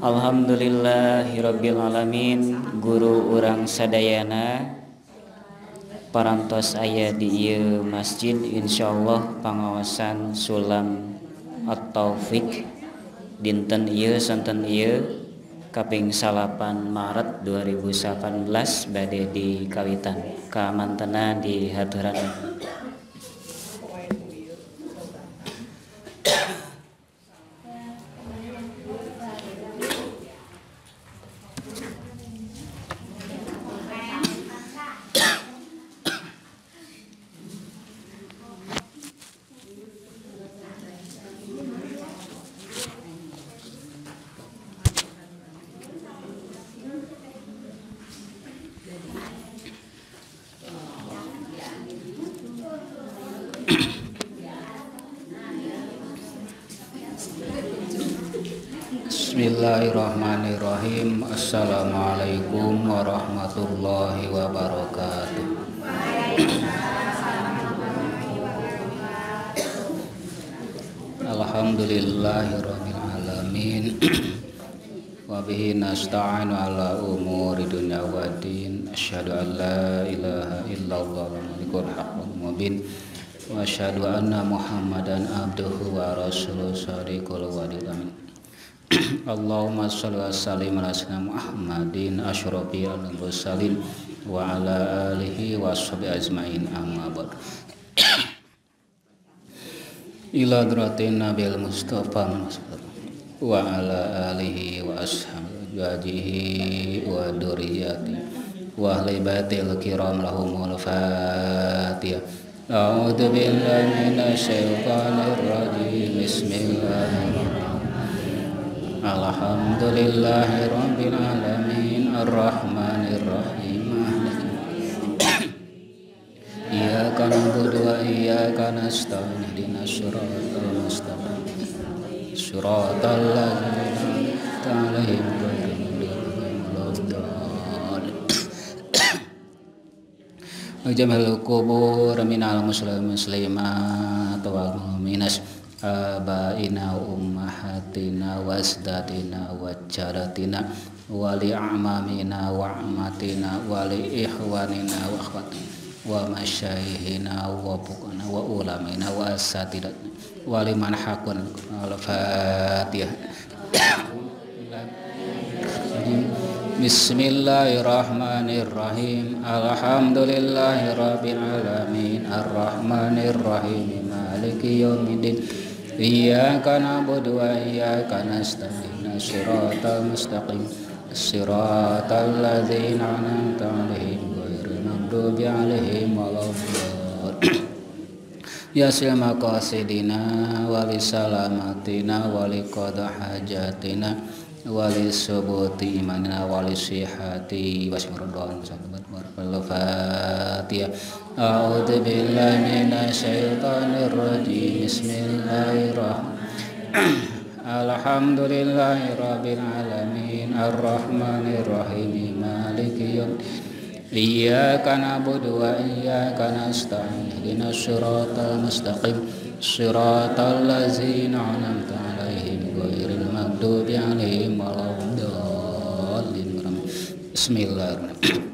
Alhamdulillahirobbilalamin guru urang Sadayana. Parantos ayah di ieu masjid Insyaallah pengawasan Sulam ataufiq dinten Ieu santen Ieu kaping salapan Maret 2018 badai di Kawitan Kamantena di Haturan. asyhadu anna muhammadan abduhu wa rasuluh sadiqul wadid amin. Allahumma salli wa sallim ala sayyidina muhammadin asyrafi al-mursalin wa ala alihi wa sahbihi ajmain. Amma ba'd. Ila dratin nabil mustofa wa ala alihi wa ashabihi wa dzurriyyati wa ahli baitil kiram lahumul fatihah أعوذ بالله من الشيطان الرجيم. بسم الله الحمد لله رب العالمين. الرحمن الرحيم. إياك نعبد وإياك نستعين. اهدنا الصراط المستقيم. صراط Jamil kubur minal muslim muslimat wal mu'minas abaina ummahatina wasdatina wajaratina wali amamina wa amatina wali ikhwanina wa akhwatina wa masyayihina wa bukana wa ulamina wa asatidatina wali man hakun al-fatihah Bismillahirrahmanirrahim. Alhamdulillahi Rabbil Alamin. Ar-Rahmanirrahim. Maliki Yawmidin Iyaka na'budu wa iyaka nasta'in. Sirata mustaqim. Sirata alladhin anamta alihim Gairi magdubi alihim Walafiyat Ya silma qasidina Walisalamatina Walikadah hajatina hajatina wali subuti imanina wali sihati wasmirodon sahabat warfal fatihah a'udhu billahi minasyaitanir rajim. Bismillahirrahmanirrahim. Alhamdulillahi rabbil alamin. Arrahmanir rahim maliki yawm iyyaka na'budu wa iyyaka nasta'in. Ihdinas siratal mustaqim. Siratal ladzina an'amta maghdubi alaihim waladhdallin bismillahirrahmanirrahim.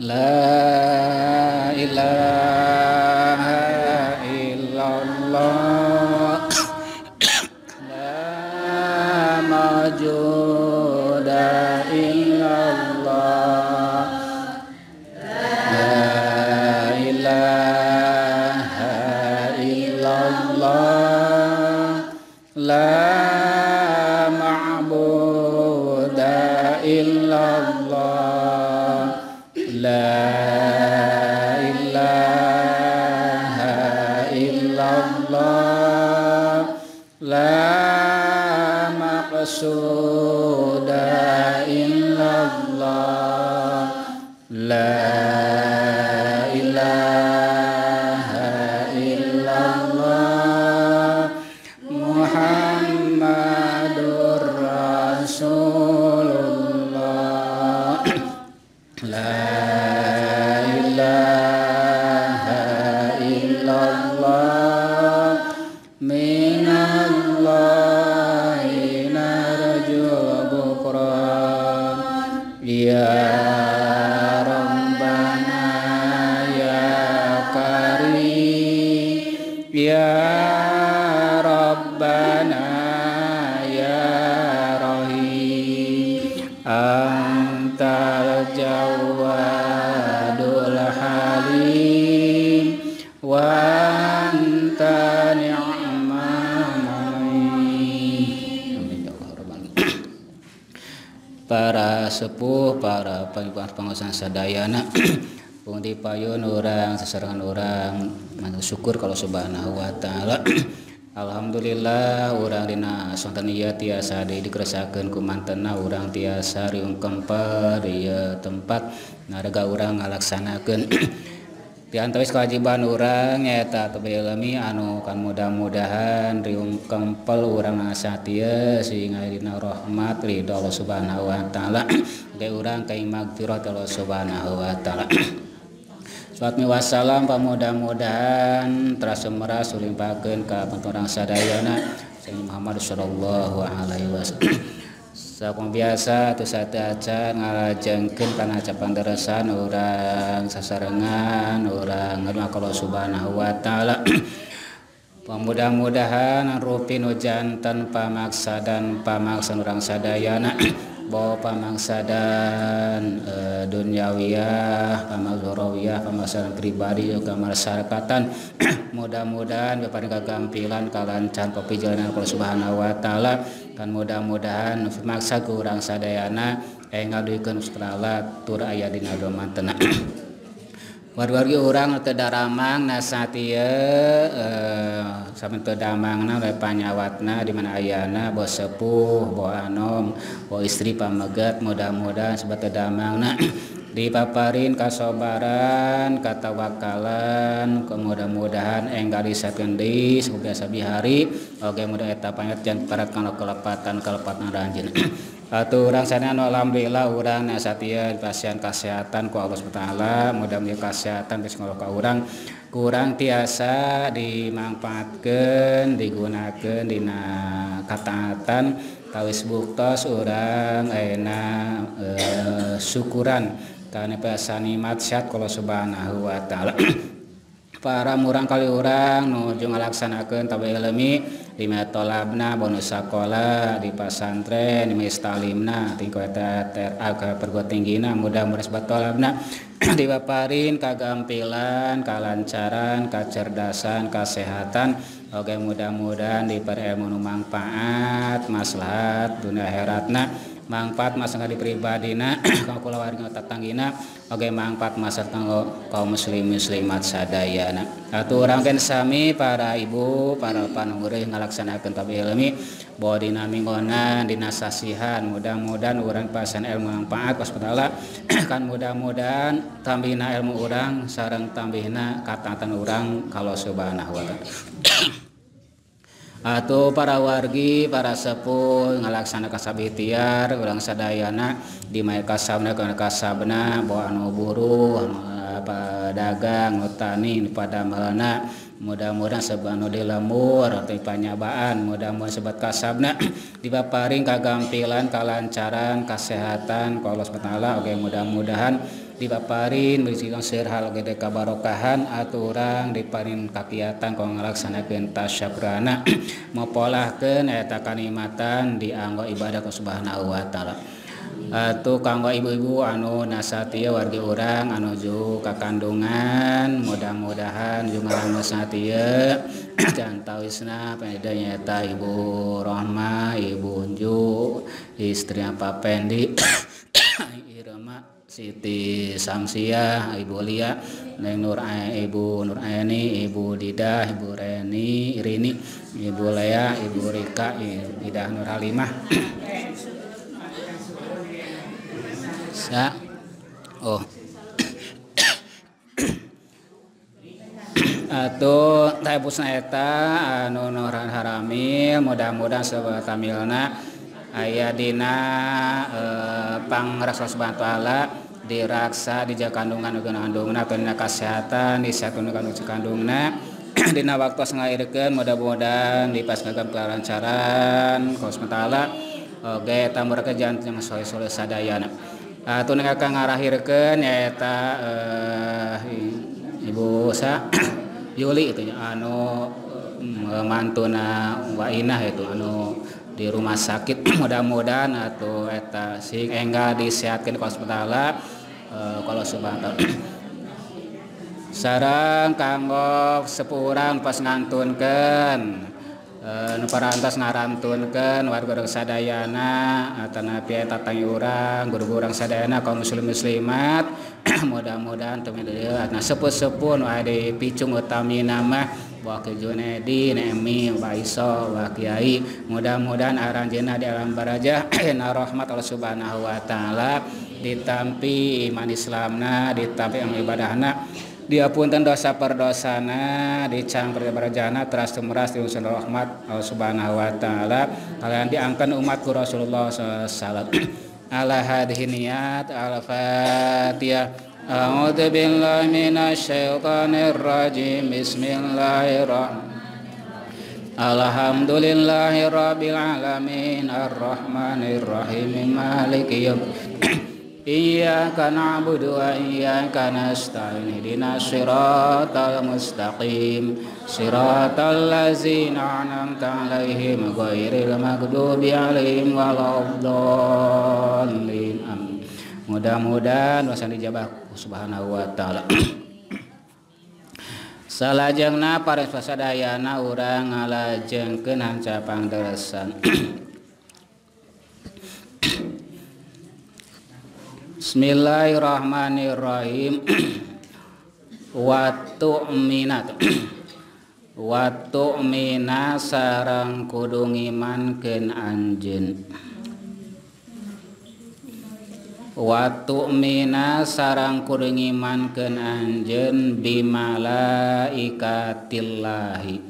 La ilaha para sepuh para pengusaha sadayana. Pundi payun orang seserangan orang syukur kalau subhanahu Wa ta'ala. Alhamdulillah urangdina Santania tiasa dikeresakan kumantena urang tiasa Riung Kemper di tempat nadaga urang ngalaksanakan diantawis kewajiban urang nyata tebelami anu kan mudah-mudahan Riung Kempel urang asatia sehingga dina rahmat ridho Allah subhanahu wa ta'ala. Ge urang kaimag Allah subhanahu wa ta'ala. Fatmi wassalam pamudah-mudahan terasa merah surimpakeun ka panturang sadayana Sayyid Muhammad sallallahu alaihi wasallam. Sakung biasa atuh sate acan ngalajengkeun kana capang deresan urang sasarengan urang ngadoa kalau subhanahu wa taala. Pemudah-mudahan rupi hujan tanpa maksa dan pamaksan orang sadayana. bo pamangsadan e, eh, duniawiyah pamagorowiyah pamasaran pribadi juga masyarakatan mudah-mudahan kepada kegampilan kalancan kopi jalanan Allah subhanahu wa ta'ala. Kan mudah-mudahan maksa kurang sadayana eh, engal duikeun tur aya dina doman tenang warwargi orang Tedaramang nasati oleh panyawatna di mana ayana bos sepuh boanom bo istri pamegat mudah-mudahan sebab damang dipaparin kasobaran kata wakalan mudah-mudahan enggali deui semoga sabihari oke mudah eta panyet jangan parat kalau kelepatan kelepatan ranjin atau orang sana no alhamdulillah orang nasatia pasien kesehatan ku Allah Taala. Mudah-mudahan kesehatan geus ka orang kurang tiasa dimanfaatkan digunakan dina kataatan tawis buktos orang enak e, syukuran. Karena bahasa nikmat syat kalau subhanahu wa ta'ala. Eh, Para murang kali orang nuju ngalaksanakeun tabi ilmi lima tolabna bonus sekolah di pasantren lima istalimna di kota ter aga tinggi nah mudah mudah sebat tolabna. Dibaparin kagampilan kalancaran kacerdasan kesehatan oke mudah-mudahan di manu manfaat maslahat dunia heratna. manfaat masa di pribadina kanggo warga tatanggina oge manfaat masa kanggo kaum muslim muslimat sadayana. Atuh urang sami para ibu para panunggureuh ngalaksanakeun tabi ilmi bahwa dina minggona dina sasihan. Mudah-mudahan urang pasan ilmu manfaat pas petala kan mudah-mudahan tambihna ilmu urang sareng tambihna katatan urang kalau subhanahu wa taala atau para wargi para sepuh ngalaksana kasabitiar ulang sadayana di May kasabna anu buruh eh, apa dagang nutani pada melena mudah-mudahan sebanu di lemur atau panyabaan mudah-mudahan sebat kasabna dibaparin kagampilan kalancaran kesehatan kalau Allah oke mudah-mudahan dipaparin berisikan sirhal gede kabarokahan aturan diparin kakiatan kau ngalaksanakan tasyabrana. Mempolahkan eta kanimatan dianggo ibadah ke subhanahu wa ta'ala. Atuh kanggo ibu-ibu anu nasatia wargi orang anuju kakandungan mudah-mudahan jumalan nasatia dan tawisna peda nyata ibu Rohma ibu Unju istri apa Pendi. Siti Samsia, Ibu Lia, Neng Nur Ibu Nur Aini, Ibu Dida, Ibu Reni, Irini, Ibu Lea, Ibu Rika, Ida Nur Halimah. Sa Oh. Atuh taibusna eta anu nuran haramil mudah-mudahan sebab tamilna aya dinapangras eh, Subala diraksa dija kandungan ugeun kandungna dina kesehatan bisa kandungan kandungna. Dina waktu ngairkeun mudah-mudahan dipasangkeun kelancaran kosmetala oge tambah kerjaan yang soleh-soleh sadayana. Ah, Atau nengak ngarahirkan nyata eh, Ibu Sa Yuli itu anu mm, eh, mantuna Wainah itu anu di rumah sakit mudah-mudahan atau eta sing enggak disehatkan eh, kalau sementara kalau subhanallah sarang kanggo sepurang pas ngantunkan eh, nu parantos ngarantunkan warga orang sadayana atanapi tangi urang guru urang sadayana kaum muslim muslimat mudah-mudahan teman-teman nah sepuh-sepuh nu ada picung utami nama Wa Junedi Nemi Baiso wa Kiai. Mudah-mudahan aranjena di alam baraja na rahmat Allah Subhanahu wa taala. Ditampi iman Islamna ditampi yang ibadahna. Diapunten dosa perdosana dicangker barajana teras temeras di usun rahmat Allah Subhanahu wa taala. Kalian diangkat umatku Rasulullah sallallahu ala hadhihi niyat al-fatihah أعوذ بالله من الشيطان الرجيم بسم الله الرحمن الحمد لله رب العالمين الرحمن الرحيم مالك يوم إياك نعبد وإياك نستعين اهدنا الصراط المستقيم صراط الذين أنعمت عليهم غير المغضوب عليهم ولا الضالين آمين mudah-mudahan wasan dijabah subhanahu wa ta'ala. Salajengna pares pasadayana urang ngalajengkeun hancapang deresan. Bismillahirrahmanirrahim. Watu minat Watu mina sarang kudung iman ken anjen Watu Mina sarang kuringiman ken Anjen bimalaikatillahi.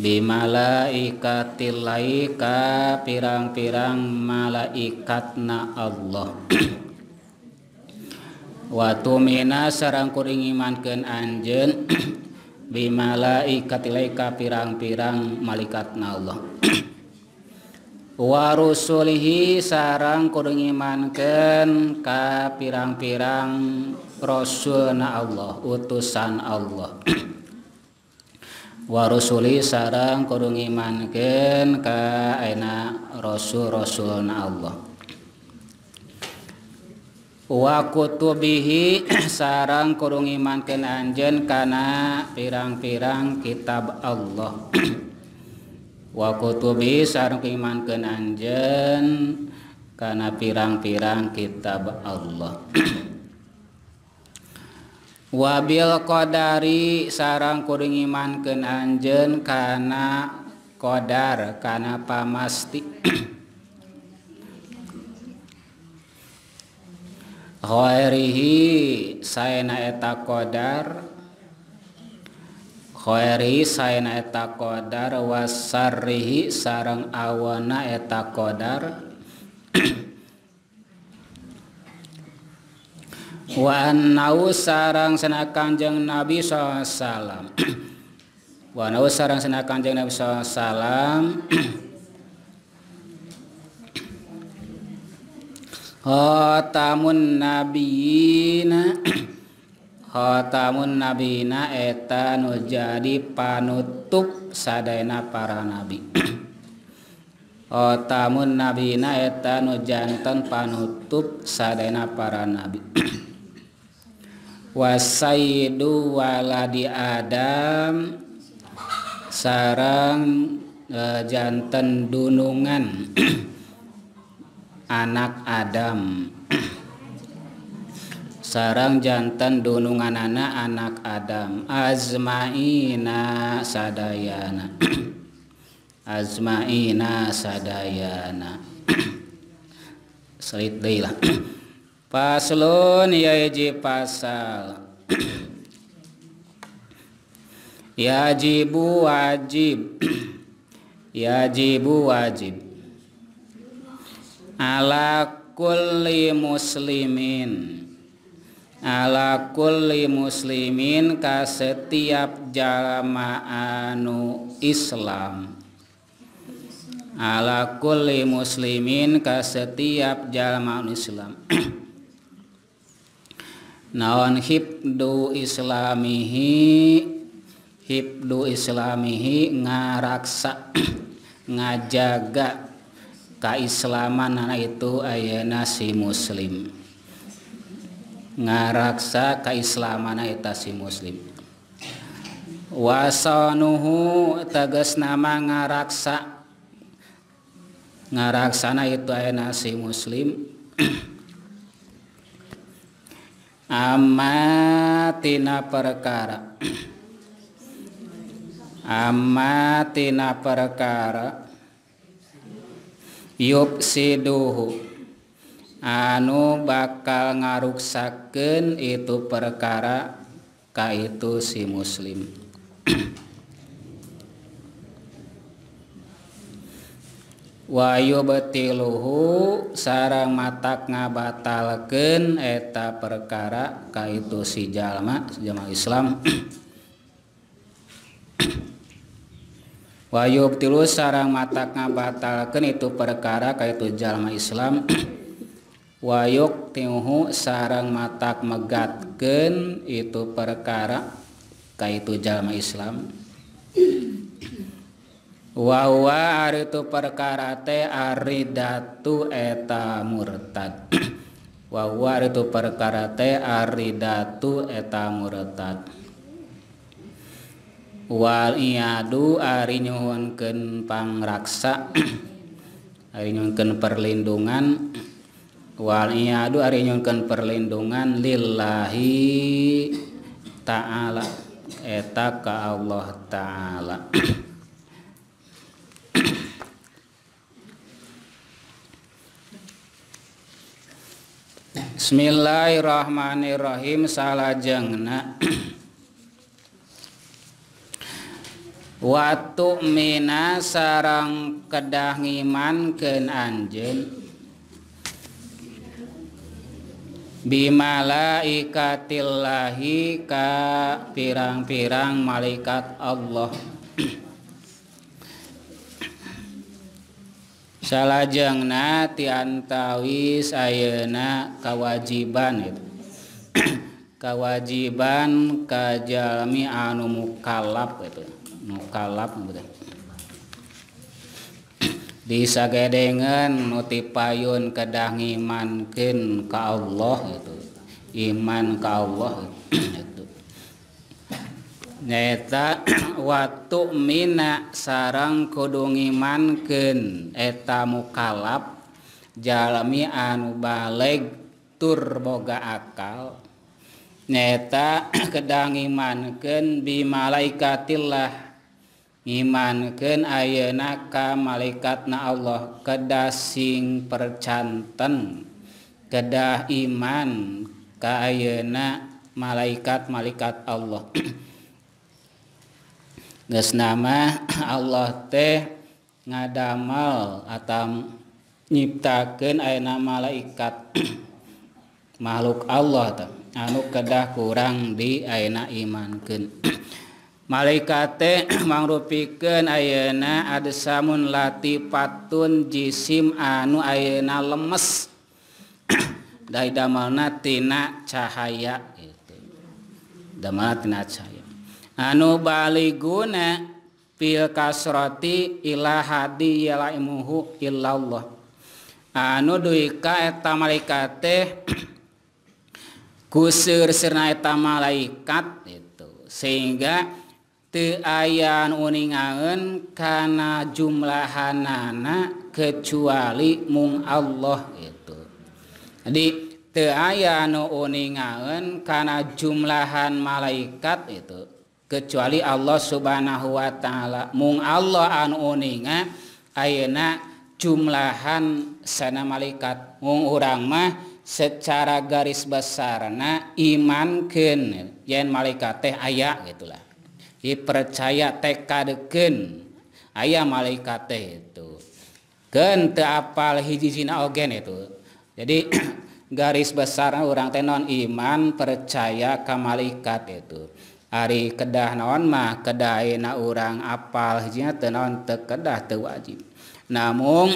Bimalaikatillahi ka pirang-pirang malaikatna Allah. Watu Mina sarang kuringiman ken Anjen bimalaikatillahi ka pirang-pirang malaikatna Allah. warusulihi sarang kudu ngimankeun ka pirang-pirang rasulna Allah utusan Allah. Warusuli sarang kudu ngimankeun ka aina rasul-rasulna Allah. Wa kutubihi sarang kudu ngimankeun anjeun kana pirang-pirang kitab Allah wa kutubi sareng imankeun anjeun kana pirang-pirang kitab Allah. Wabil qadari sarang kuring imankeun anjeun kana qadar kana pamasti. Khairihi saena eta qadar khairi saena eta qadar wasarrihi sarang awana eta qadar. Wa annau sarang sana kanjeng Nabi SAW wa annau sarang sana kanjeng Nabi SAW Khatamun nabiyina khotamun nabina eta nu jadi panutup sadayana para nabi. Khotamun nabina eta nu janten panutup sadayana para nabi. Wasaidu waladi adam sarang e, janten dunungan. Anak Adam. Sarang jantan dunungan anak anak Adam. Azmaina sadayana. Azmaina sadayana. Selit deui lah. Paslun yaji pasal. Yajibu wajib. Yajibu wajib. Ala kulli muslimin ala kulli muslimin ka setiap jalma Islam. Ala kulli muslimin ka setiap jalma Islam. Naon hibdu islamihi? Hibdu islamihi ngaraksa ngajaga kaislaman anak itu ayana si muslim ngaraksa kaislaman eta si muslim. Wasanuhu tegas nama ngaraksa. Ngaraksana itu ayana si muslim. Amatina perkara. Amatina perkara. Yup yupsiduhu. Anu bakal ngaruksakeun itu perkara ka itu si muslim. Wayu betiluhu sarang matak ngabatalkeun eta perkara kaitu si jalma jalma Islam. Wayu betilu sarang matak ngabatalkeun itu perkara kaitu jalma Islam Wayuk tiuhu sarang matak megatken itu perkara kaitu jalma Islam. Wawa ari itu perkara teh ari datu eta murtad. Wawa ari itu perkara teh ari datu eta murtad. Wal iadu ari nyuhunkeun pangraksa. Ari nyuhunkeun perlindungan. wal iyadu ari nyuhunkeun perlindungan lillahi ta'ala. Eta ka Allah ta'ala. Bismillahirrahmanirrahim. Salajengna. Watu mina sarang kedah ngimankeun anjeun bimalaikatillahi ka pirang-pirang malaikat Allah. Salajengna ti antawis ayeuna kawajiban itu. Kawajiban kajalmi anu mukallaf itu. Mukallaf disagedegen nuti payun kedah ngimankeun ka Allah itu. Iman ka Allah itu. Nyata waktu mina sarang kudu ngimankin eta mukalap jalami anu balik tur boga akal. Nyata kedah ngimankin bimalaikatillah imankeun ayeuna ka malaikatna Allah kedah sing percanten. Kedah iman ka ayeuna malaikat-malaikat Allah. Geus nama Allah teh ngadamal atam nyiptakeun ayeuna malaikat. Makhluk Allah teh anu kedah kurang di ayeuna imankeun. malaikat teh mangrupikan ayeuna ada samun latifatun jisim anu ayeuna lemes. Dari damalna tina cahaya gitu. damalna tina cahaya. Anu baliguna fil kasrati ila hadi yala imuhu illallah. Anu duika eta malaikat teh kuseur sirna eta malaikat itu sehingga teu aya uningaeun kana jumlahanana kecuali mung Allah itu jadi teaya nu uningaeun kana jumlahan malaikat itu kecuali Allah subhanahu wa ta'ala. Mung Allah anu uninga ayeuna jumlahan sana malaikat. Mung urang mah secara garis besarna imankeun yen malaikat teh aya gitulah. dipercaya tekadken aya malaikat itu. Teu apal hiji zina ogen itu. Jadi garis besar orang tenon iman percaya ke malaikat itu. Ari kedah naon mah kedai na orang apal hijinya tenon teu wajib. Namun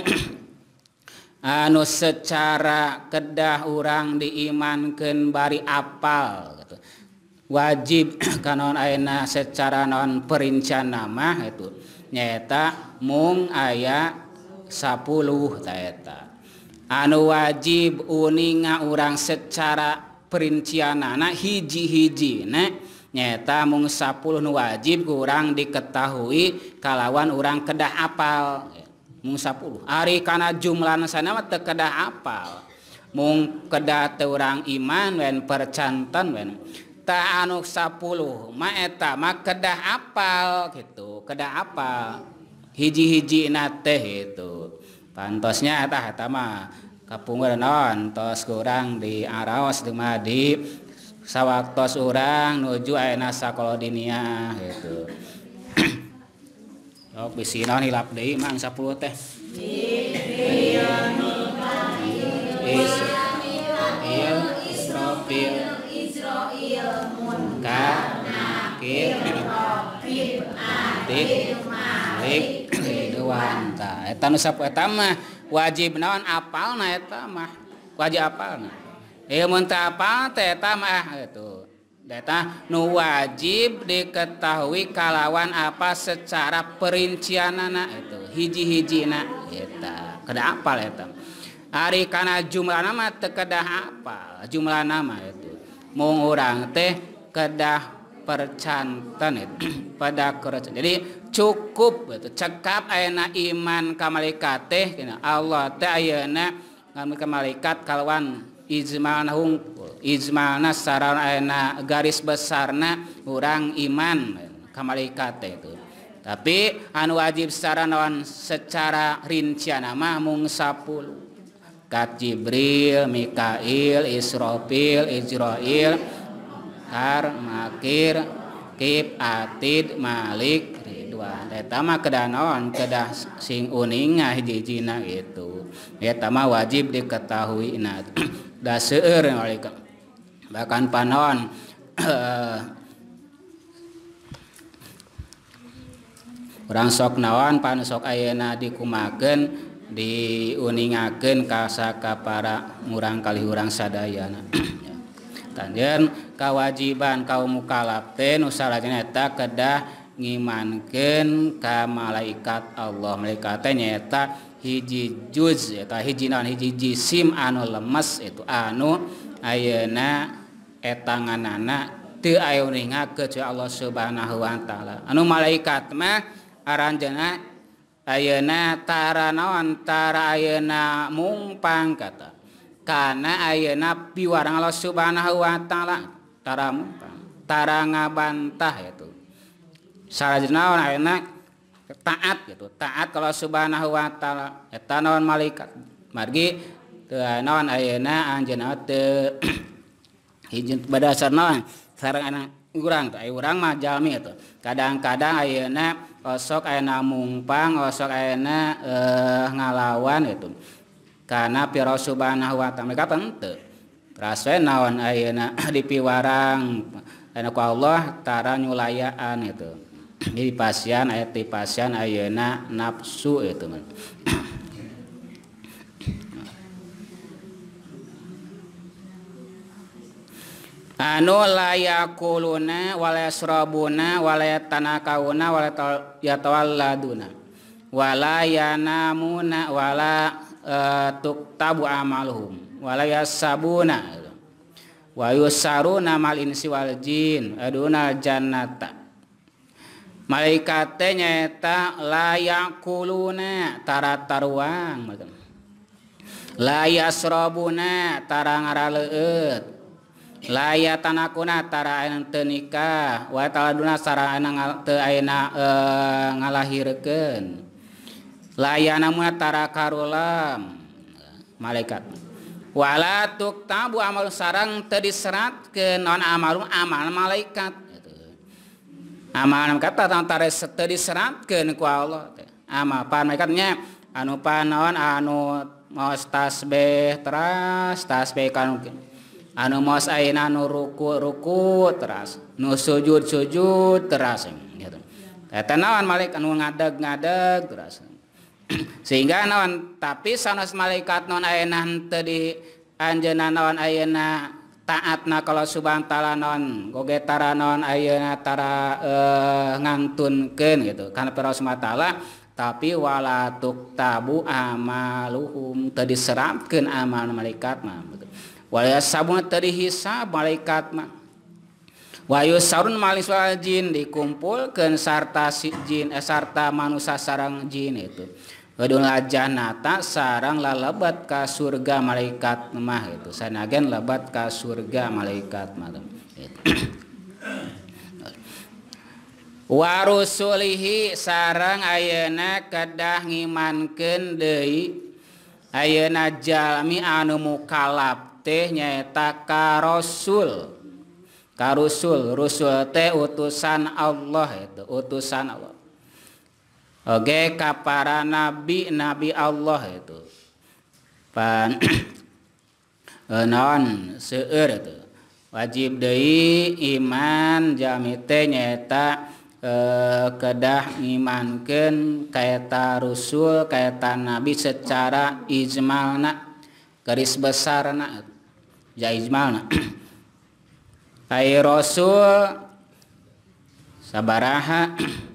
anu secara kedah orang diimankan bari apal. wajib kanon ayeuna secara non perencanamah itu. Nyata mung aya 10 taeta anu wajib uninga urang secara perincianana hiji-hiji nek nyata mung 10 nu wajib kurang diketahui kalawan urang kedah apal. Mung 10 hari karena jumlah sana teu kedah apal. Mung kedah teu urang iman wen percanten wen. ta anu 10 maeta mah kedah apal gitu kedah apal. Hiji-hiji na teh itu. Pantosnya eta eta mah kapungur non tos kurang di araos mah di sawaktos urang nuju ayeuna sakolodinia gitu. Sok bisi naon hilap deui mang 10 teh? mah wajib naon apalna eta mah. Wajib apal teh eta mah eta eta nu wajib diketahui kalawan apa secara perincianana itu hiji-hijinata apal eta. Hari karena jumlah nama tekedah apal. Jumlah nama itu mung urang teh kedah percantan pada kerja jadi cukup itu cekap ayana iman ka malaikat teh Allah teh ayana ngamun ka malaikat kalawan ijmalna hungkul ijmalna saraon ayana garis besarna urang iman ka malaikat teh itu. Tapi anu wajib secara naon secara rincian mah mung 10 Kat Jibril, Mikail, Israfil, Ijrail, Muhtar Makir Kip Atid Malik. Ridwan. Eta mah kedah naon kedah sing uning ngahijijina itu. Etama wajib diketahui na da seueur bahkan panon orang sok naon pan sok ayeuna dikumaken diuningakeun ka para murang kali urang sadayana. Tanjen kewajiban kaum mukalape eta kedah ngimankeun ka malaikat Allah. Malaikat teh nyaeta hiji juz eta hiji hiji jisim anu lemes itu anu ayeuna etanganana teu aya ayuninga kecuali Allah subhanahu Wa ta'ala. Anu malaikat mah aranjeunna ayeuna tara naon? Tara ayeuna mungpang kata. Karena ayeuna piwarang Allah subhanahu Wa ta'ala. tara ngabantah itu sarajnaon enak taat gitu taat kalau subhanahu wa ta'ala. Eta naon malaikat? Margi teu naon ayeuna? Anjeunna teu. Hiji badasar naon? Sareng anak urang teh urang mah jalmi itu kadang-kadang ayeuna osok ayeuna mungpang osok ayeuna eh, ngalawan itu karena piro subhanahu wa ta'ala mereka teu raswe naon ayeuna dipiwarang. Ayeuna ku Allah tara nyulayaan itu. Di pasian ayat di pasian ayeuna nafsu itu anu layakuluna wala yasrabuna wala yatanakauna wala yatawalladuna. Wala yanamuna wala uh, tuktabu amaluhum walaya sabuna wa yusaruna mal insi wal jin aduna jannata. Malaikate nyata layakuluna tara taruang layak serobuna tara ngaraleut. Layak tanakuna tara ayeuna teu nikah. Wa taladuna sara ayeuna teu ayeuna e, ngalahirkeun. Layana tara karulam malaikat. wala tuk tabu amal sarang tadi serat ke non amalum amal malaikat amal kata tantara tadi serat ke ku Allah amal pan malaikatnya anu panon anu mos tasbih teras tasbih kan anu mos aina anu ruku ruku teras nu sujud sujud teras gitu. Eta naon malaikat anu ngadeg ngadeg teras. sehingga naon tapi sanos malaikat non ayenan tadi anjena naon ayena taatna kalau subang taala non gogetara non ayena tara eh, ngantunkeun gitu. Karena para taala tapi wala tabu amaluhum tadi serapkeun amal malaikat mah gitu. Sabun tadi hisab malaikat mah. Wahyu sarun malis wal jin dikumpulkan sarta si jin eh, sarta manusia sarang jin itu. Wedun janata sarang lalabat ka surga malaikat mah itu sanagen lebat ka surga malaikat mah warusulihi sarang ayeuna kedah ngimankeun deui. Ayeuna jalmi anu mukalap teh nyaeta ka rasul. Ka rusul rusul teh utusan Allah itu utusan Allah. Oke, ka para nabi nabi Allah itu. Pan eh, non seueur itu. Wajib deui iman jami teh nyaeta e, kedah ngimankeun kaeta rusul kaeta nabi secara ijmalna garis besarna ja ijmalna. Kai rasul sabaraha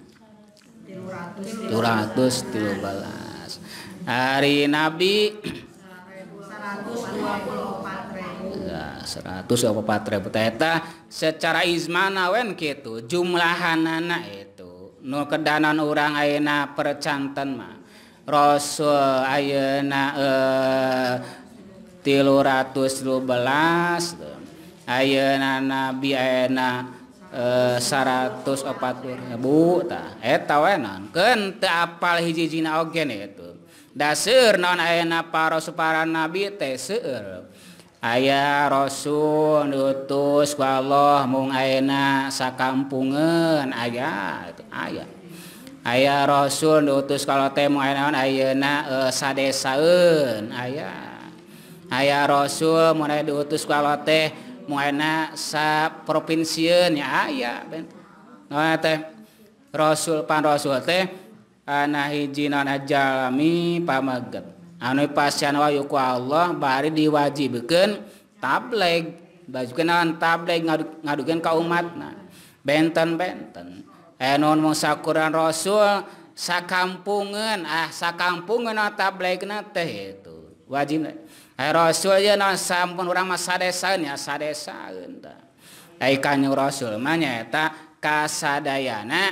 ratus belas. Hari nabi. 124 ribu. Eta secara Imanawen gitu jumlahan anak itu nu kedanan orang ayeuna percantan mah. Rasul Ayeuna eh, tilu ratus 12 Ayeuna nabi ayeuna eh, eh, eh teu apal hiji-hijina ogen itu. Dasir non ayeuna para supara nabi teh seueur aya Rasul utus Allah mung aak sakampungan aya aya. Ayaah Rasul utus kalau temu naon? Ayeuna eh, sadesaeun aya. Aya Rasul mun diutus kalau teh muena sa provinsieun ya aya nah, teh Rasul pan Rasul teh ana hiji nana jalmi pamaget. Anu pasien wayu ku Allah bari diwajibkeun tabligh bajukeun naon tabligh ngadukeun ka umatna. Benten-benten. Enon mung sakuran Rasul sakampungan ah sakampungan tabligh teh itu. Wajib Rasul sampun orang Rasul mah Rasulnyata kasadayana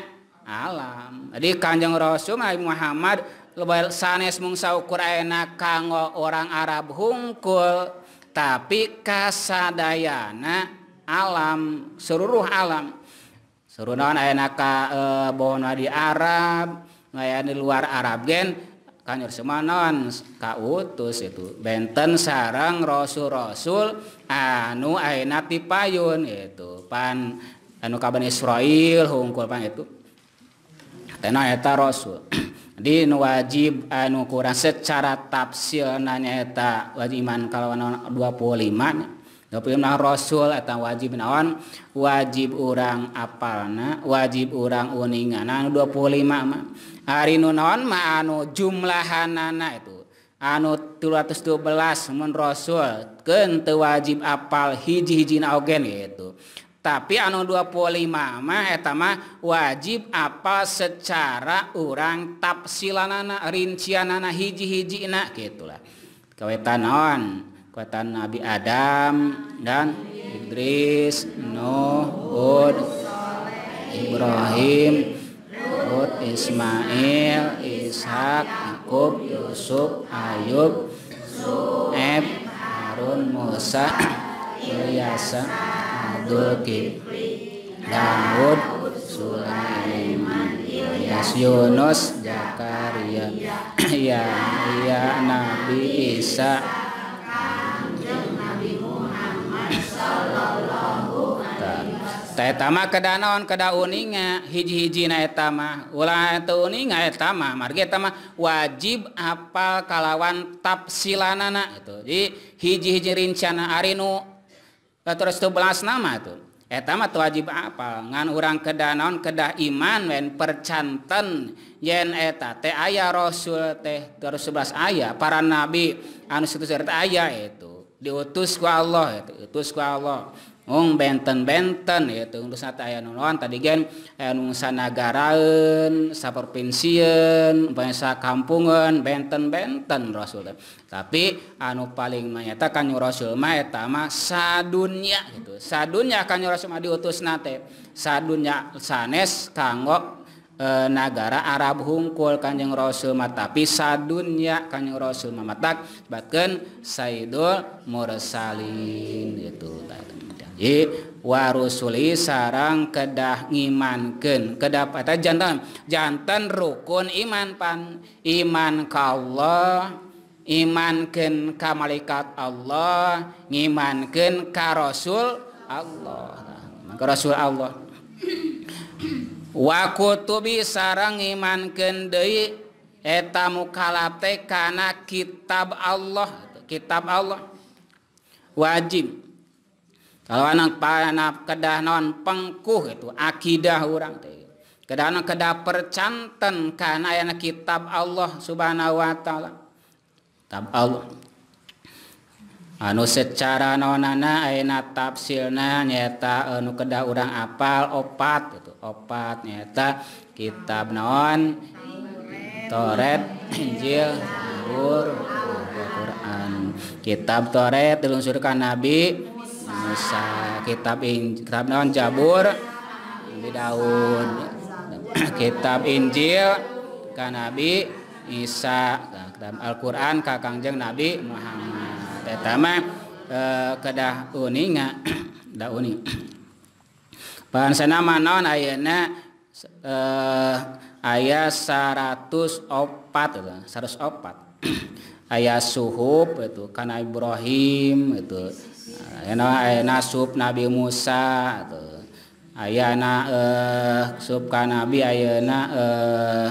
alam. Jadi Kanjeng Rasul Muhammad lebih sanes mungsa ukur enak kanggo orang Arab hungkul tapi kasadayana alam seluruh alam. Seluruh naon enak ka eh, e, bono di Arab ngayan di luar Arab gen kanyur semanon kautus itu. Benten sarang rasul-rasul anu aina ti payun itu. Pan anu ka Bani Israil hungkul pan itu. Tena eta rasul. Di nu wajib anu kurang secara tafsir nanya eta wajib iman kalawan 25 25 rasul eta wajib naon? Wajib urang apalna? Wajib urang uningan anu 25 mah. hari nu naon mah anu jumlahanana itu. Anu 312 mun rasul keun teu wajib apal hiji-hijina oge gitu. Tapi anu 25 mah eta mah wajib apal secara urang tafsilanana rincianana hiji-hijina gitulah kawetan naon? Kawetan Nabi Adam dan Idris Nuh Hud Ibrahim. Hud, Ismail, Ishak, Yakub, Yusuf, Ayub, Eb, Harun, Musa, Ilyasa, Abdul Kifli, Daud, Sulaiman, Ilyas, Yunus, Zakaria, Yahya, Nabi Isa, taama kedaon keda uninga hiji-hiji naetama ulah itu uninga etama margi etama wajib apal kalawan tapsilanana itu. Di hiji-hiji rincana Arinu terus 12 nama itu. Etama tu wajib apal ngan urang kedaon kedah iman wen percanten yen eta teh ayah rasul teh terus 11 ayah para nabi anu situ ayah itu. Diutus ku Allah itu utus ku Allah. Ung benten-benten ya aya nuan tadi gen sanagaraun sa provinsiun bahasa kampungan benten-benten Rasul tapi anu paling menyata kanyu Rasul mah sadunya gitu. Sadunya kanyu Rasul mah diutus nate sadunya sanes kanggo E, negara Arab hungkul Kanjeng Rasul tapi sadunya Kanjeng Rasul Matak batkeun Saidul mursalin gitu. ye warusuli sarang kedah ngimankeun. Kedapatan jantan jantan rukun iman pan iman ka Allah imankeun ka malaikat Allah ngimankeun ka rasul Allah. Ka rasul Allah. Wa kutubi sarang ngimankeun deui eta mukalab teh kana kitab Allah kitab Allah. Wajib. Kalau anak anak kedah non pengkuh itu akidah orang teh. Kedah anak kedah percanten karena ayat kitab Allah subhanahu wa taala. Kitab Allah. Anu secara nonana ayana tafsirna nyata anu kedah orang apal opat itu. Opat nyata kitab non Toret Injil Zabur Al-Quran. Kitab Toret dilunsurkan Nabi Musa kitab in, kitab naon Jabur? Nabi Daud. Kitab Injil ka Nabi Isa. Kitab Al-Qur'an ka Kangjeng Nabi Muhammad. Eta mah e, kedah uninga da uning Pansana manon ayeuna eh aya 104 104 aya suhub itu kana Ibrahim itu nasub Nabi Musa ayana eh subka Nabi Ayeuna eh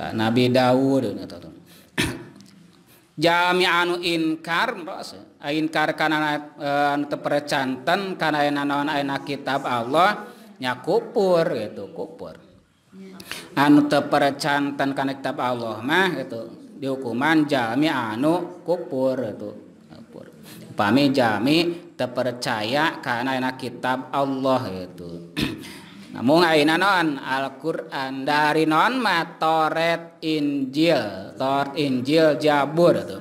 Nabi Daud Jami anu inkar inkar kana eh, anu percanten kana aya naon aya kitab Allah nya kupur gitu kupur. Anu teu percanten kana kitab Allah mah gitu. Dihukuman jami anu kupur gitu. Upami jami teu percaya kana aya kitab Allah itu. Namun ayeuna non? Al-Qur'an. Dari non mah Toret Injil. Toret Injil Jabur itu.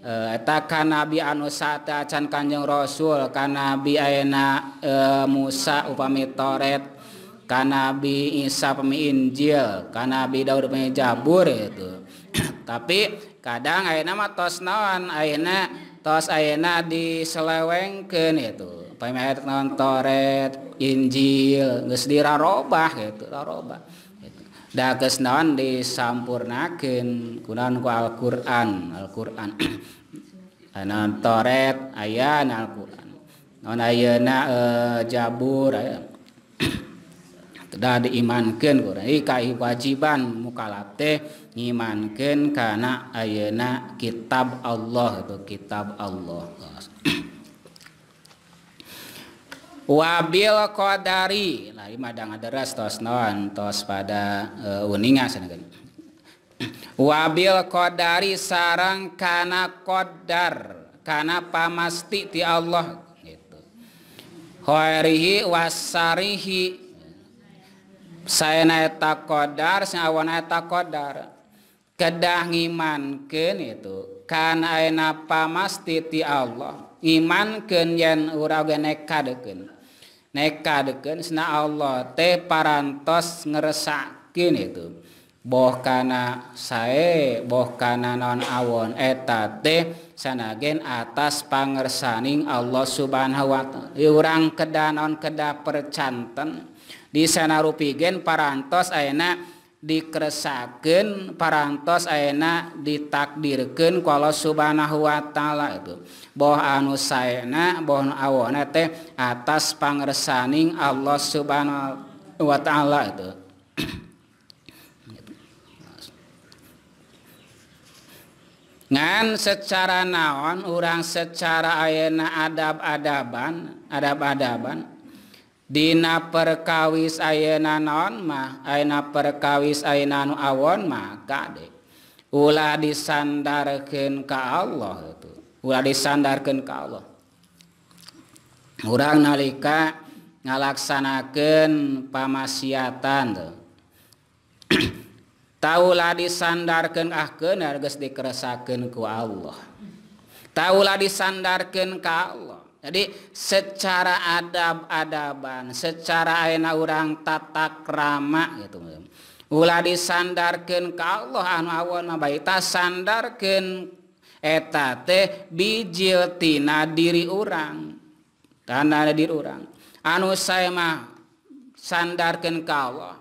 Eta ka nabi anu sata can Kanjeng Rasul. Ka nabi ayeuna e, Musa upami Toret ka nabi Isa upami Injil. Ka nabi Daud upami Jabur itu. Tapi kadang ayeuna mah tos naon ayeuna tos ayeuna diselewengkeun gitu pamit naon toret injil geus dirarobah gitu rarobah gitu. da geus naon disampurnakeun kunaon ku Al-Qur'an Al-Qur'an. Naon toret aya Al-Qur'an. Naon ayeuna e, jabur aya. Da diimankeun kuran ieu kewajiban mukalaf teh ngimankeun kana ayeuna kitab Allah itu kitab Allah. Wabil qadari. Lah ieu madang aderas tos naon? Tos pada uh, uninga sanageun wabil qadari sarang kana qadar kana pamasti ti Allah gitu. Khairihi wasarihi saya qadar qdar eta qadar kedah iman ke itu pamasti ti Allah. Iman ke yen urang neka deken neka deken sena Allah teh parantos ngeresakin itu. Boh kana sae boh kana non awon eta teh sanagen atas pangersaning Allah subhanahu wa ta'ala urang kedah non kedah percanten. di sana gen parantos ayeuna dikeresaken parantos enak ditakdirkan kalau Subhanahu Wa Ta'ala itu. Boh anu sayena boh awona teh atas pangersaning Allah Subhanahu Wa Ta'ala itu. Ngan secara naon orang secara ayeuna adab-adaban adab-adaban Dina perkawis ayeuna naon mah ayeuna perkawis ayeuna nu awon mah kade ulah disandarkeun ka Allah itu ulah disandarkeun ka Allah. Urang nalika ngalaksanakeun pamasiatan tuh taulah disandarkeun ahkeun geus dikeresakeun ku Allah. Taulah disandarkeun ka Allah. jadi secara adab-adaban secara aina urang tata krama gitu. Ulah disandarkan ke Allah anu awan mabaita sandarkan eta teh bijil tina diri urang karena ada diri urang. Anu saya mah sandarkan ke Allah.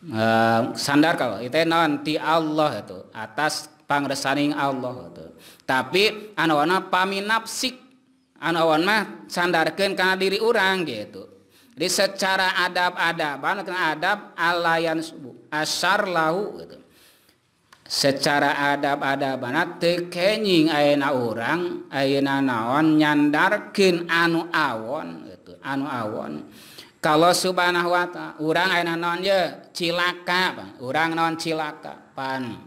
Uh, sandar kalau itu nanti Allah itu atas pangresaning Allah itu. Tapi anu paminapsik. anawan mah sandarkan karena diri orang gitu. Di secara adab-adaban karena adab alayan subuh asar lahu gitu. Secara adab-adaban tekenying ayana orang ayana naon nyandarkan anu awon gitu anu awon. Kalau subhanahu wa ta'ala orang ayana naon ya cilaka bang. orang naon cilaka? Pan.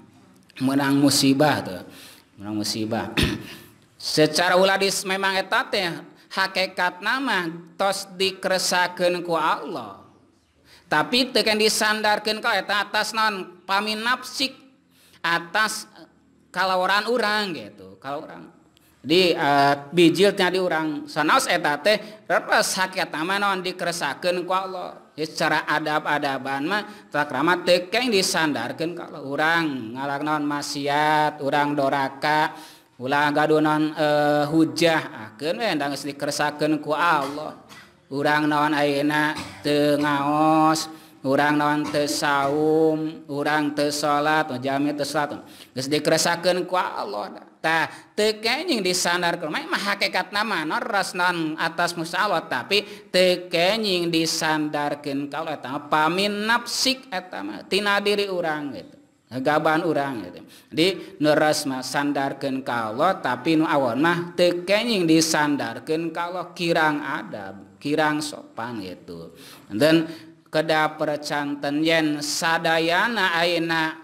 Menang musibah tuh. Menang musibah. secara Uladis memang eta teh hakekat nama tos dikeresakan ku Allah. Tapi tekan disandarkan kau eta atas non pamin nafsik atas kalawaran orang gitu kalau orang di eh, uh, bijilnya di orang sanaos eta teh repes hakikat nama non dikeresakan ku Allah. Secara adab-adaban mah tak ramah tekeng disandarkan kalau orang ngalak non maksiat orang doraka. ulang gadonan uh, eh, hujah. Ah, Akan dikesakan ku Allah. Urang naon ayeuna teu tengaos urang nawan tesaum urang teu salat oh, jami salat. Dikersakeun ku Allah. Tah Allahtah tekening mah hakikat nama non atas musyaallah tapi tekening disandarkan kalau pamin nafsik eta mah tina diri urang gitu. gaban urang gitu. di neras mah sandarkan kalau tapi nu awon mah tekening disandarkan kalau kirang adab kirang sopan gitu. Dan keda percanten yen sadayana aina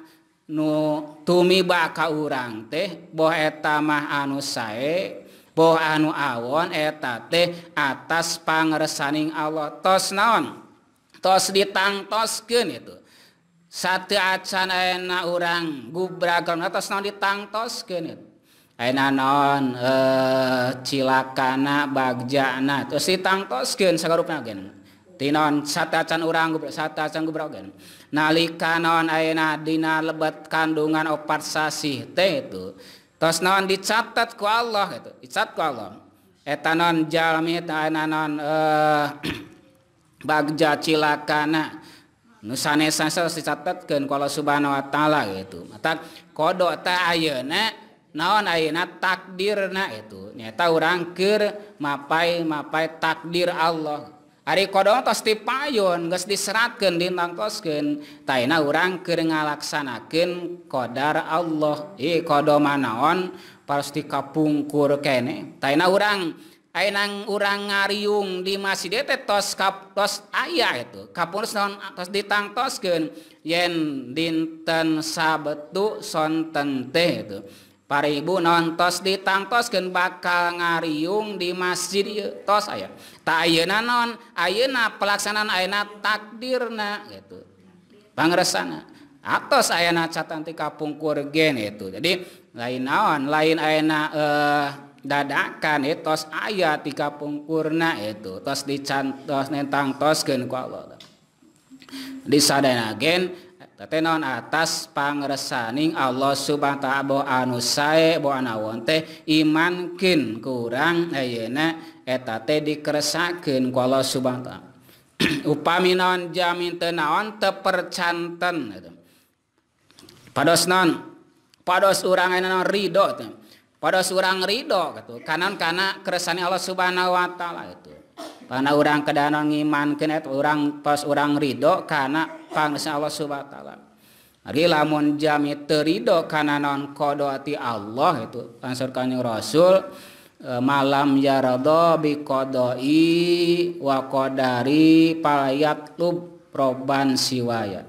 nu tumiba ka urang teh boh eta mah anu sae boh anu awon eta teh atas pangersaning Allah tos naon? Tos ditangtoskeun itu satu acan enak orang gubragon atas non ditangtos kene Aina non e, eh, cilakana bagjana terus ditangtoskeun sagarupna gen. Tinon satu acan urang gubrak satu acan gubragon. Nalika non ayeuna dina lebet kandungan opat sasi teh itu. Terus non dicatat ku Allah gitu. Dicatat ku Allah. Eta non jalmi eta aina non eh, bagja cilakana nusanescatatkan kalau Subhanahu Wa Ta'ala gitu. Mata kodok ta ayeuna naon ayeuna takdirna itu nyata orang keur mapai mapai takdir Allah. Hari kodok tos tipayun geus diseratkeun ditangtoskeun taina urang keur ngalaksanakeun qadar Allah. I kodoma manaon pasti kapungkur kene. Taina urang nang urang ngariung di masjid teh tos kap tos aya itu. Kapurus naon tos ditangtoskeun yen dinten sabetu sonten teh itu. Paribu nontos ditangtoskeun bakal ngariung di masjid ieu tos aya. Ta ayeuna non ayeuna pelaksanaan ayeuna takdirna gitu. Pangresana. Atos catan ti kapungkur gen itu jadi lain naon? Lain ayeuna eh uh, dadakan etos ayat tika pungkurna itu tos eh, dicantos nentang tos gen ku Allah disadanagen gen non atas pangresaning Allah subhanahu ta'ala bo anu sae bo anawon teh imankin kurang eh, ayeuna eta teh dikeresakeun ku Allah subhanahu ta'ala. Upami naon jamin teu naon teu percanten pados pados urang aya ridho teh. Pados urang ridho gitu kanan kana keresani Allah subhanahu wa ta'ala itu karena orang kedana ngimankeun eta orang pas orang ridho kana pangsa Allah Subhanahu wa taala. Ari lamun jami teu ridho kana naon qadaati Allah itu ansur Rasul e, malam yarada bi qadai wa qadari palayat lub roban siwaya.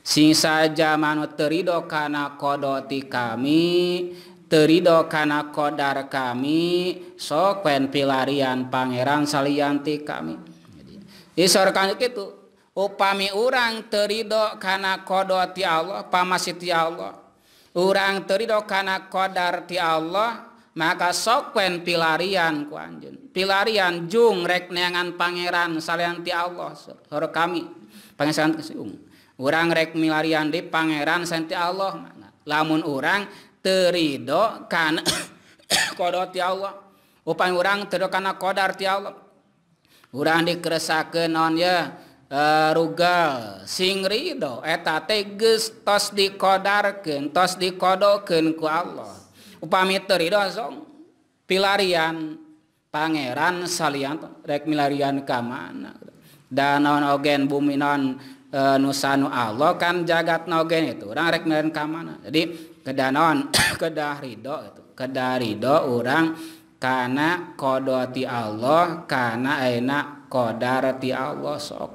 sing saja terido kana kodoti kami terido kana kodar kami sokwen pilarian pangeran salianti kami. Isorkan itu upami orang terido kana kodoti Allah pamasiti Allah. Orang terido kana kodar ti Allah maka sokwen pilarian ku anjun pilarian jung rek neangan pangeran salianti Allah sor kami. Pangeran kesiung orang rek milarian di pangeran santi Allah. Lamun orang terido karena kodot ti Allah. Upan orang terido karena kodar ti Allah. Orang dikeresakan non ya? Uh, rugal sing ridho eta teges tos dikodarkeun tos dikodokeun ku Allah. Upami terido song pilarian pangeran salian rek milarian ka mana? Dan non ogen bumi non uh, e, nusanu Allah kan jagat nogen itu? Orang rek milarian ka mana? Jadi keda non kedah ridho itu kedah ridho orang karena kodoti Allah karena enak kodarati Allah sok.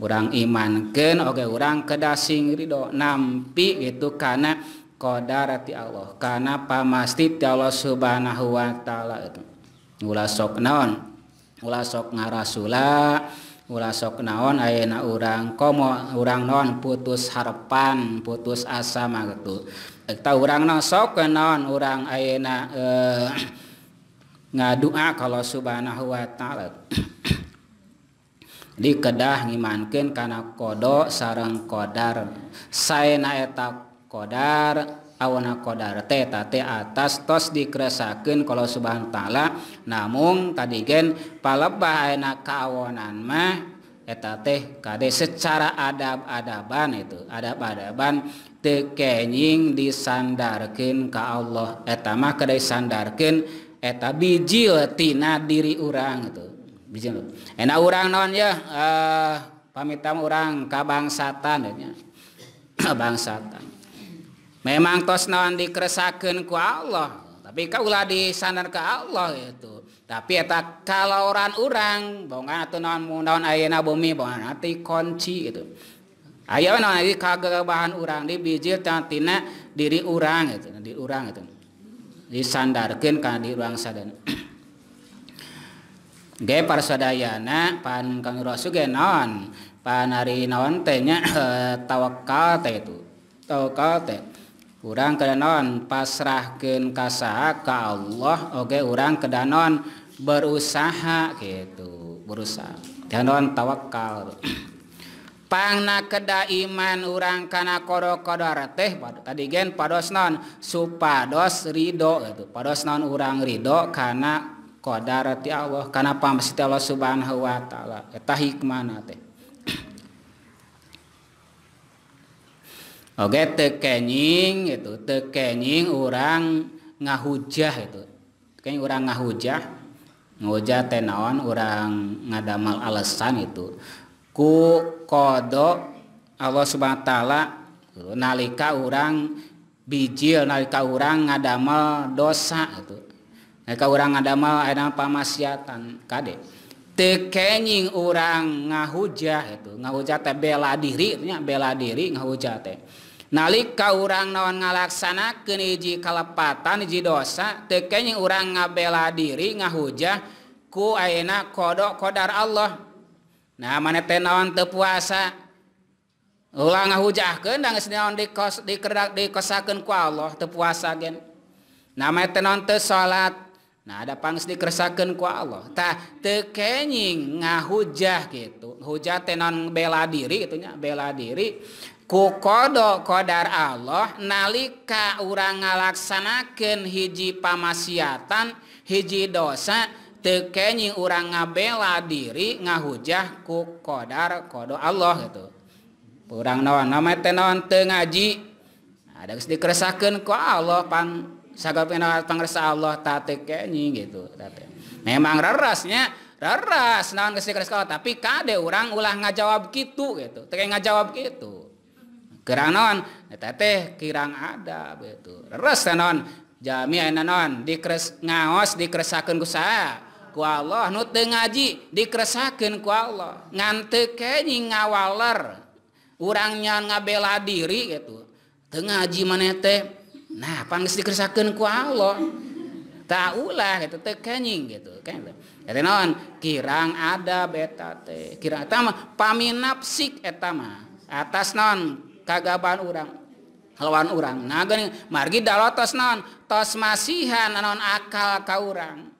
Orang imankan oke okay, orang kedah sing ridho nampi gitu karena kodarati Allah karena pamasti ti Allah subhanahu wa ta'ala itu. Ulah sok naon? Ulah sok ngarasula ulah sok naon ayeuna orang komo orang non putus harapan putus asa mah gitu. orang nosok sok non orang ayeuna eh, ngadua kalau subhanahu wa ta'ala. Di kedah ngimankan karena kodo sarang kodar. Saena eta kodar awana kodar teh tate atas tos dikeresakan kalau subhanahu wa ta'ala. Namun tadi gen palebah ayeuna kawonan mah eta teh kade secara adab-adaban itu adab-adaban tekenying disandarkan ke Allah. Etama kedai sandarkan eta bijiltina diri urang itu. Enak orang non ya? Uh, pamitam orang kabangsatan ya. Kabangsatan memang tos naon dikeresakan ku Allah tapi kau ulah disandar ke Allah itu. Tapi eta kalauran orang bongan atau naon naon ayana bumi bongan nanti kunci itu Ayo nah, ini kagerabahan orang di bijil tina diri orang itu, di orang itu. Disandarkan karena di orang sadana. Ge parsadayana pan kang rasul ge naon? Pan ari naon teh nya tawakal teh itu. Tawakal teh. Urang kedanon pasrahkeun ka saha ka Allah oge urang kedanon berusaha gitu, berusaha. Danon tawakal. pangna keda iman urang kana kodok-kodor teh tadi gen pados non supados ridho itu pados non urang ridho kana kodarati Allah kana pamasti Allah subhanahu wa ta'ala. Eta hikmana teh. Oke tekenying itu tekenying orang ngahujah itu kayaknya orang ngahujah. Ngahujah tenawan orang ngadamal alasan itu ku kodok Allah subhanahu wa ta'ala nalika orang bijil nalika orang ngadamel dosa itu nalika orang ngadamel ada pamaksiatan kade. Tekenying orang ngahujah itu ngahujah teh bela diri nya bela diri ngahujah teh. Nalika orang naon ngalaksanakeun hiji kalepatan hiji dosa tekenying orang ngabela diri ngahujah ku ayeuna kodok kodar Allah. nah mana teh naon teu puasa? Ulah ngahujahkeun da geus naon dikos di dikosakeun ku Allah teu puasa gen. Nah mana teh naon teu salat? Nah ada panggeus dikeresakeun ku Allah. Tah teu kenying ngahujah gitu. Hujah teh naon bela diri gitu nya bela diri. Ku kodo kodar Allah nalika urang ngalaksanakeun hiji pamasiatan hiji dosa tekenyi orang ngabela diri ngahujah ku kodar kodo Allah gitu. Orang naon nama teh naon teu ngaji? Ada geus dikeresakeun ku Allah pan sagapena pangresa Allah ta tekenyi gitu tate memang rerasnya reras naon geus dikereskeun tapi kade orang ulah ngajawab gitu gitu teu ngajawab gitu kerang naon? Eta teh kirang ada betul reras naon? Jami aya naon? Dikres ngaos dikeresakeun ku saya. ku Allah. Nut ngaji dikeresakeun ku Allah. Ngan teu kenyi ngawaler. Orangnya ngabela diri gitu. Teu ngaji maneh teh nah panggis dikeresakan ku Allah. Taulah gitu teh kenying gitu kan eta naon? Kirang ada beta teh. Kirang eta mah paminapsik eta mah. Atas naon? Kagaban urang. Lawan urang. Nah geuning margi dalotos naon? Tos masihan naon akal ka urang.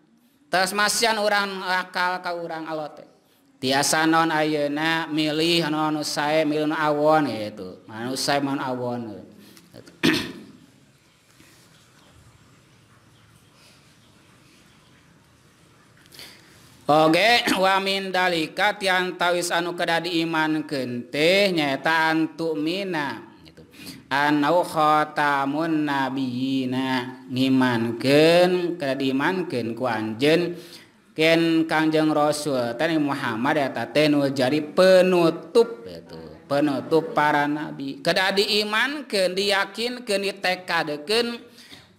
terus masyan orang akal ke orang Allah teh. Tiasa non ayeuna milih non sae milih non awon gitu non sae non awon gitu. Oge wamin dalika tiantawis anu kada diiman kente nyata antuk mina. anau khotamun nabiyina ngimankeun kada diimankeun ku anjeun ken Kangjeng Rasul tani Muhammad eta teh nu jadi penutup gitu penutup para nabi kada diimankeun diyakinkeun ditekadekeun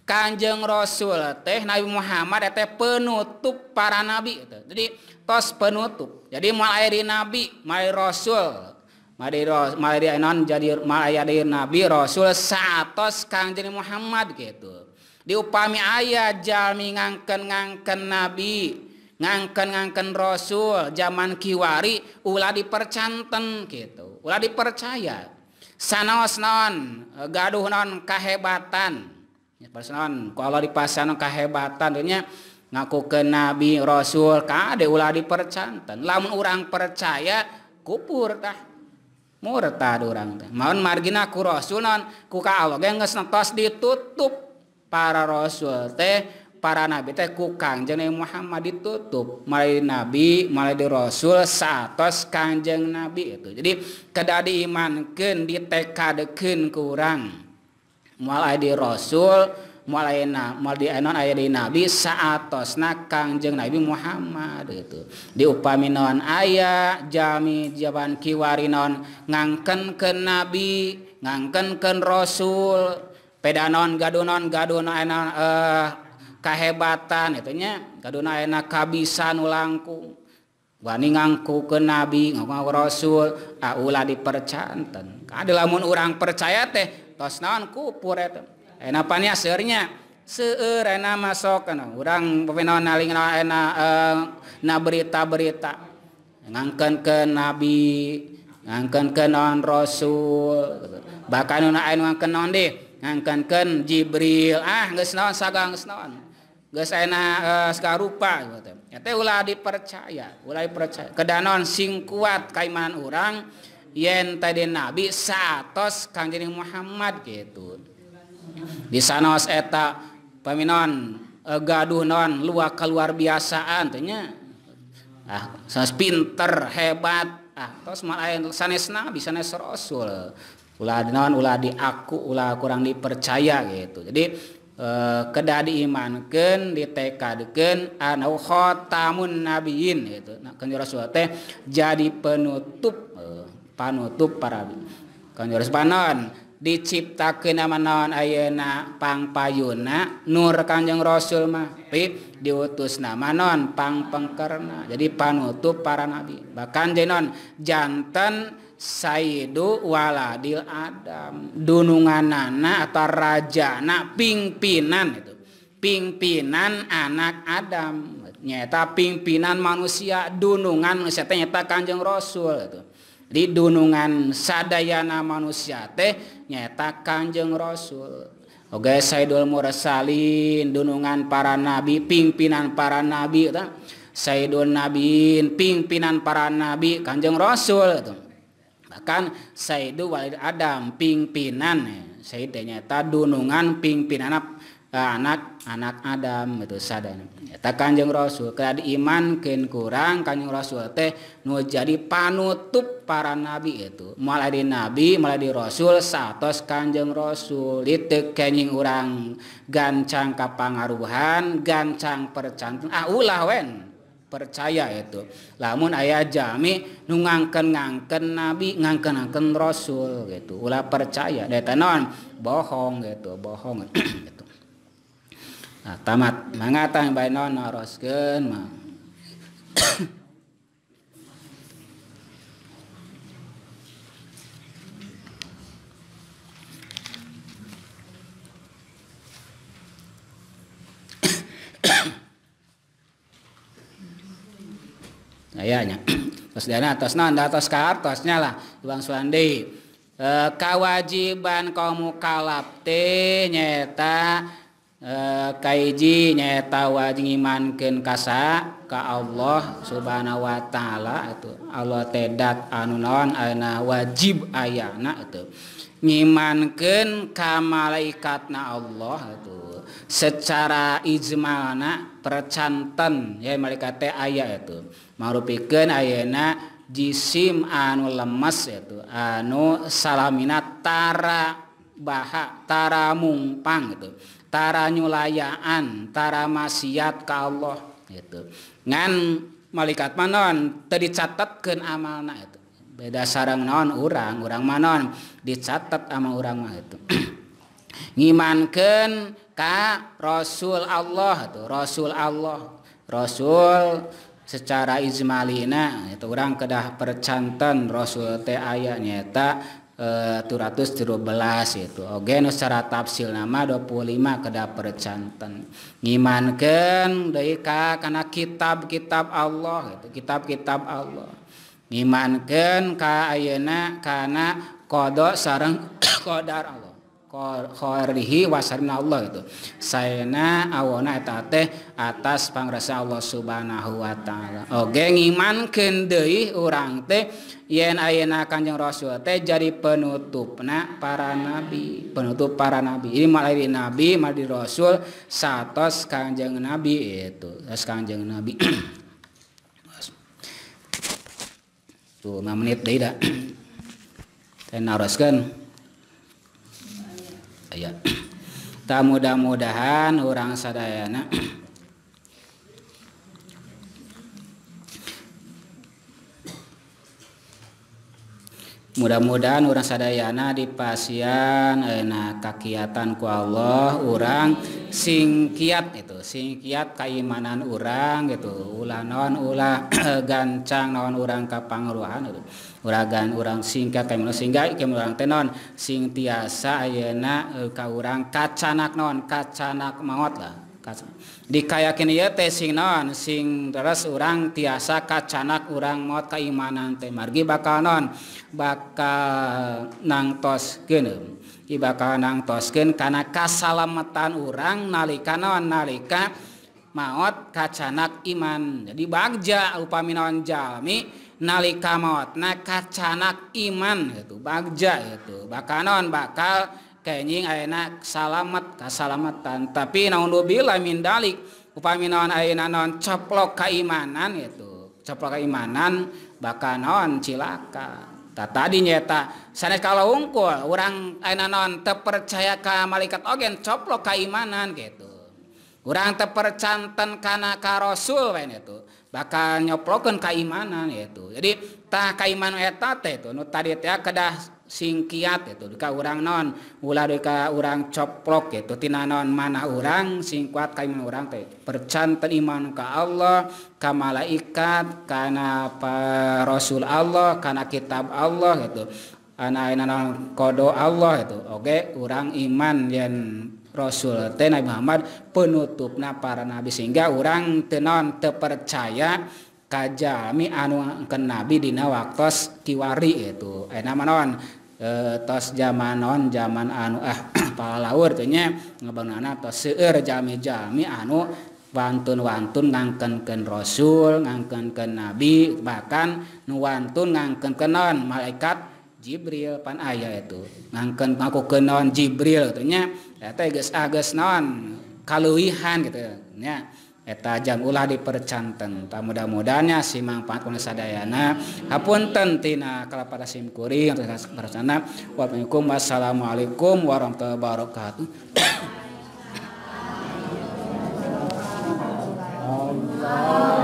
Kanjeng Rasul teh Nabi Muhammad teh penutup para nabi. Jadi tos penutup. Jadi mulai dari nabi, mulai rasul, non jadi Nabi Rasul satos Kang jadi Muhammad gitu. Diupami ayah Jami ngangken ngangken nabi ngangken ngangken Rasul zaman Kiwari ulah dipercanten gitu ulah dipercaya. Sanaos non gaduh non kehebatan non kalau dipasang kehebatan dunia ngaku ke Nabi Rasul kade ulah dipercanten. Lamun orang percaya kupur tah. murtad orang teh. Maun margina ku rasulan ku ka Allah ge geus netos ditutup. Para rasul teh para nabi teh ku kanjeng Muhammad ditutup. Mulai nabi mulai di rasul satos kanjeng nabi itu. Jadi kada diimankeun ditekadekeun urang. Mulai di rasul Nabi saatosna kangjeng Nabi Muhammad itu diupami non aya jami jaban kiwarinon ngangken ke nabi ngangken ke rasul pedanon gadunon gadun eh, kehebatan itunya gadun enak kabisan ulangku. Wani ngangku ke nabi ngangku rasul aula dipercanten. Adalah lamun orang percaya teh tos naon kupur itu Eh, enak pania seurnya seueur enak masuk kana urang peminon naling enak eh, eh, na berita-berita. Ngangkeun ke nabi ngangkeun ke non rasul. Bahkan nu aya ngangkeun naon deh? Ngangkeun ke jibril. Ah geus naon sagang geus naon. Geus enak rupa gitu eta ulah dipercaya ulah dipercaya. Kedanon sing kuat kaimanan urang yen tadi nabi satos kangjeng Muhammad gitu. Di sana eta paminon e, gaduh non luar keluar biasaan tanya ah sanes pinter hebat. Ah tos malah sanes nabi sanes rasul. Ulah non ulah di aku ulah kurang dipercaya gitu. Jadi eh, kedah diimankan ditekadkan anu khotamun nabiin gitu. Nah kan rasul teh jadi penutup eh, panutup para kanjeng panon diciptakeun nama naon ayeuna pangpayuna? Nur kanjeng rasul mah pi diutus nama non pang pengkerna jadi panutup para nabi. Bahkan jenon jantan Sayyidu waladil Adam. Dununganana atau rajana pimpinan itu. Pimpinan anak Adam. Nyata pimpinan manusia dunungan manusia nyata kanjeng Rasul itu. Di dunungan sadayana manusia teh nyata kanjeng rasul. Oke Sayyidul Mursalin dunungan para nabi pimpinan para nabi Sayyidul Nabiin pimpinan para nabi kanjeng rasul itu bahkan Sayyidul Walid Adam pimpinan. Sayyid nyata dunungan pimpinan anak anak Adam betul eta Kanjeng Rasul kada diimankin kurang Kanjeng Rasul teh nu jadi panutup para nabi itu. Moal di nabi moal di Rasul satos Kanjeng Rasul. Itu kenying urang gancang kapangaruhan gancang percantun. Ah ulah wen percaya itu. Lamun ayah jami nu ngangken ngangken nabi ngangken ngangken rasul gitu. Ulah percaya. Deta non bohong gitu bohong. Nah, tamat mangatang bae non naroskeun mah. Ayahnya, terus dia atas non, atas ke atasnya lah, Bang Suandi. E, eh, kewajiban kamu kalap teh nyata Eh, kaiji nyata wajib imankeun kasa ka Allah subhanahu Wa ta'ala itu Allah tedat anu naon ana wajib ayana itu ngimankeun ka malaikatna Allah itu secara ijmalna percanten ya malaikat teh aya itu marupikeun ayeuna jisim anu lemes itu anu salamina tara baha tara mungpang itu tara nyulayaan tara maksiat ka Allah itu ngan malaikat manon teu dicatatkeun amalna itu. Beda sarang naon urang urang manon dicatat ama urang mah itu. Ngimankeun ka Rasul Allah itu Rasul Allah Rasul secara izmalina itu orang kedah percantan Rasul teh aya nyata 12 itu. Ogen secara tafsil nama 25 kedaper canten. Ngimankan dari ka karena kitab-kitab Allah gitu kitab-kitab Allah. Ngimankan ka ayana karena kodok sarang kodar Allah kharihi wasarina Allah itu sayana awona eta teh atas pangrasa Allah Subhanahu wa taala. Oge ngimankeun deui urang teh yen ayeuna Kanjeng Rasul teh jadi penutupna para nabi. Penutup para nabi. Ini malai nabi malai rasul satos Kanjeng nabi itu satos Kanjeng nabi. Tuh 5 menit deui da teh naroskeun saya tak mudah-mudahan orang sadayana. Mudah-mudahan orang sadayana di pasian enak kakiatan ku Allah orang singkiat itu singkiat keimanan orang gitu. Ulah non ulah gancang non orang kapangruhan itu. uragan urang singkat kamu sehingga ke orang tenon sing tiasa ayeuna e, ka urang kacanak non kacanak maut lah. Dikayakin ieu teh sing naon sing terus urang tiasa kacanak urang maut keimanan teh margi bakal non. Bakal nangtoskeun i bakal nangtoskeun kana kasalamatan urang nalika naon nalika maut kacanak iman. Jadi bagja upami naon jalmi nalika maut na kacanak iman itu bagja itu bakanon bakal kenying ayeuna salamet kasalamatan. Tapi naudzubillah min dalik upami naon ayeuna naon coplok keimanan itu coplok keimanan bakal naon cilaka. Ta tadi nyata sanes kalau ungkul orang ayeuna naon teu percaya ka malaikat ogen coplok keimanan gitu. Kurang tepercanten karena karosul itu bakal nyoproken keimanan itu. Iman eta teh itu tadi teh kedah singkiat itu ka urang non ulah ka urang coplok itu tina non mana urang singkuat kaiman urang teh. Percanten iman ka Allah ka malaikat kana rasul Allah kana kitab Allah itu anak non kodo Allah itu oke okay, urang iman yang Rasul teh Nabi Muhammad penutupna para nabi sehingga orang tenon terpercaya kajami anu ke nabi Dina waktu kiwari itu. Enak manon E, tos zaman non zaman anu ah pala laur tuhnya ngebanana tos seueur jami-jami anu wantun-wantun ngangkenkeun rasul ngangkenkeun nabi bahkan nu wantun ngangkenkeun non malaikat Jibril pan aya itu. Ngangken ngakukeun non Jibril tuhnya eta geus ageus non kaluwihan gitu. Nya eta jam ulah dipercanten. Tak mudah-mudahnya si manfaat kuna sadayana. Hapunten tina kalapada sim kuring bersana wassalamualaikum warahmatullahi wabarakatuh. Allah